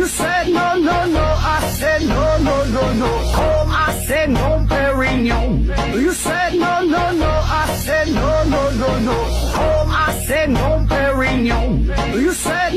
You said no, no, no. I said no, no, no, no. Home, I said no, Perignon. You said no, no, no. I said no, no, no, no. Home, I said no, Perignon. You said